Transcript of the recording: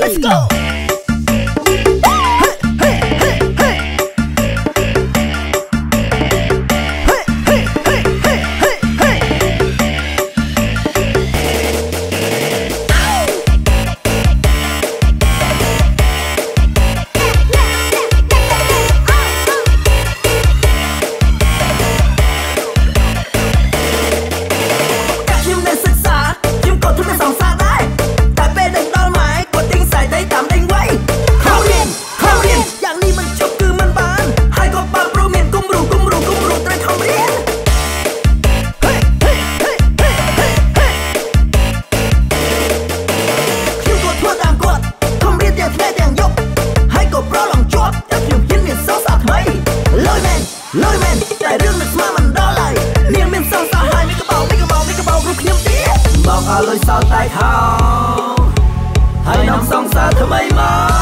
Let's go លយមែនតែរឿងនឹងស្មើមិនដល់ហើយនាងមានសរសើរហើយមានកបោមានកបោមានកបោរូបខ្ញុំទៀតបងឲ្យលុយសោតតែខោហើយនំសងសារថ្មីមក